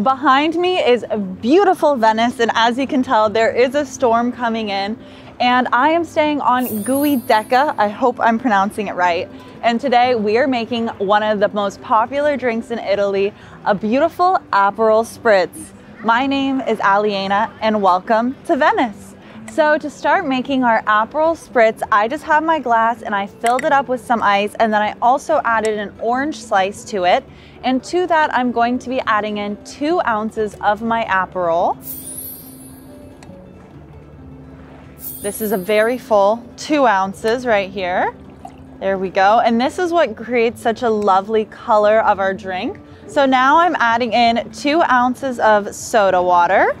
Behind me is beautiful Venice, and as you can tell, there is a storm coming in. And I am staying on Giudecca. I hope I'm pronouncing it right. And today we are making one of the most popular drinks in Italy, a beautiful Aperol Spritz. My name is Alyena, and welcome to Venice. So to start making our Aperol Spritz, I just have my glass and I filled it up with some ice and then I also added an orange slice to it. And to that, I'm going to be adding in two ounces of my Aperol. This is a very full two ounces right here. There we go. And this is what creates such a lovely color of our drink. So now I'm adding in two ounces of soda water.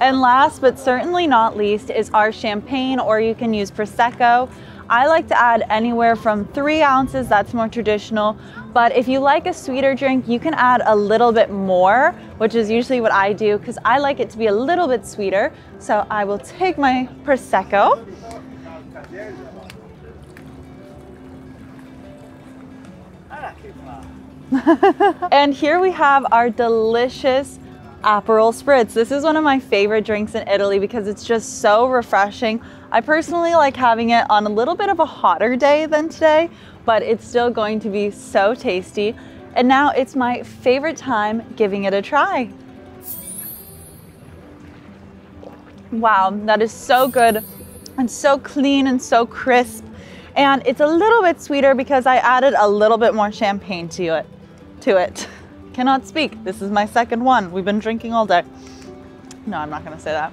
And last but certainly not least is our champagne, or you can use Prosecco. I like to add anywhere from three ounces, that's more traditional. But if you like a sweeter drink, you can add a little bit more, which is usually what I do because I like it to be a little bit sweeter. So I will take my Prosecco. and here we have our delicious Aperol Spritz. This is one of my favorite drinks in Italy because it's just so refreshing. I personally like having it on a little bit of a hotter day than today, but it's still going to be so tasty. And now it's my favorite time giving it a try. Wow, that is so good and so clean and so crisp. And it's a little bit sweeter because I added a little bit more champagne to it. To it. Cannot speak. This is my second one. We've been drinking all day. No, I'm not going to say that.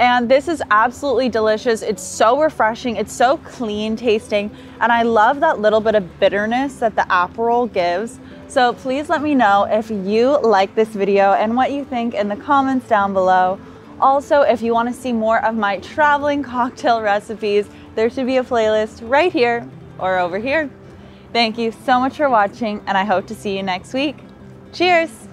And this is absolutely delicious. It's so refreshing. It's so clean tasting. And I love that little bit of bitterness that the Aperol gives. So please let me know if you like this video and what you think in the comments down below. Also, if you want to see more of my traveling cocktail recipes, there should be a playlist right here or over here. Thank you so much for watching and I hope to see you next week. Cheers!